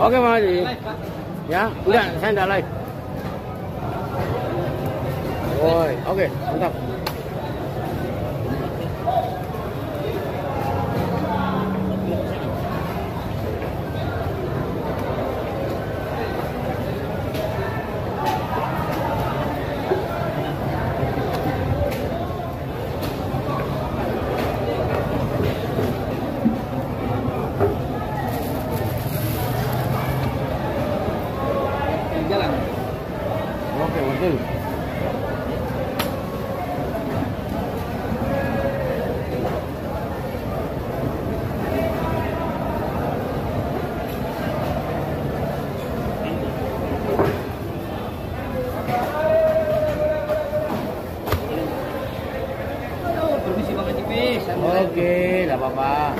Oke Pak Haji. Ya, udah saya enggak live. Woi, oke, mantap. jalan. Oke, okay. Oke, okay, tidak apa-apa.